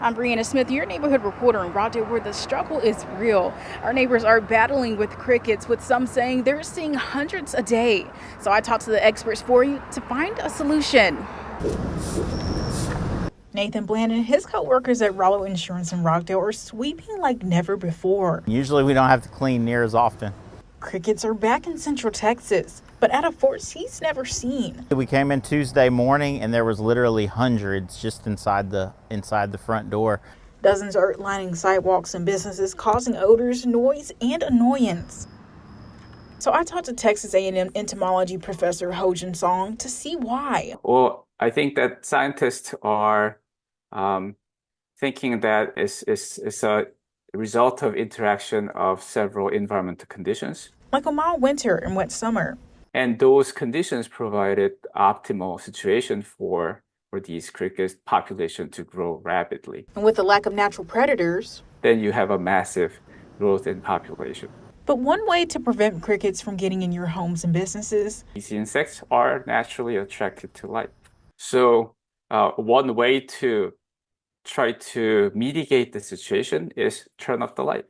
I'm Brianna Smith, your neighborhood reporter in Rockdale, where the struggle is real. Our neighbors are battling with crickets, with some saying they're seeing hundreds a day. So I talked to the experts for you to find a solution. Nathan Bland and his co-workers at Rollo Insurance in Rockdale are sweeping like never before. Usually we don't have to clean near as often. Crickets are back in central Texas, but at a force he's never seen. We came in Tuesday morning and there was literally hundreds just inside the inside the front door. Dozens are lining sidewalks and businesses, causing odors, noise, and annoyance. So I talked to Texas A&M entomology professor Ho-Jun Song to see why. Well, I think that scientists are um, thinking that it's, it's, it's a result of interaction of several environmental conditions. Like a mild winter and wet summer. And those conditions provided optimal situation for, for these cricket population to grow rapidly. And with the lack of natural predators, then you have a massive growth in population. But one way to prevent crickets from getting in your homes and businesses, these insects are naturally attracted to light. So uh, one way to try to mitigate the situation is turn off the light.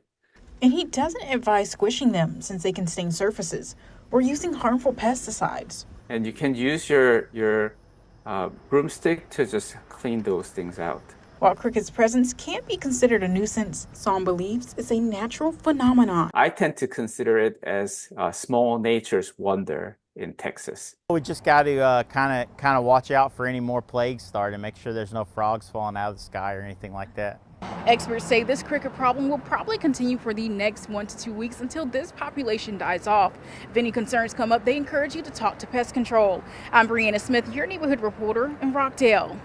And he doesn't advise squishing them since they can stain surfaces or using harmful pesticides. And you can use your, your uh, broomstick to just clean those things out. While cricket's presence can't be considered a nuisance, Song believes it's a natural phenomenon. I tend to consider it as a small nature's wonder in Texas. We just got to uh, kind of kind of watch out for any more plagues starting, make sure there's no frogs falling out of the sky or anything like that. Experts say this cricket problem will probably continue for the next one to two weeks until this population dies off. If any concerns come up, they encourage you to talk to pest control. I'm Brianna Smith, your neighborhood reporter in Rockdale.